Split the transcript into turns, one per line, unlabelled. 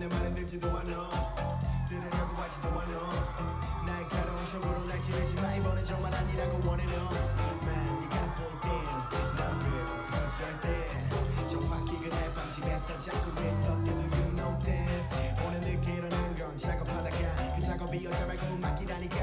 내 말은 하지도 않아. 들으려고 하지도 않아. 날카로운 촉으로 날 찌르지마. 이번엔 정말 아니라고 원해 너만 네가 볼땐난 그래도 절대. 정확히 그날 밤 집에서 자꾸 있었대도 you know that 오늘 늦게 일어난 건 작업하다가 그 작업이 여자 말고 맡기다니까.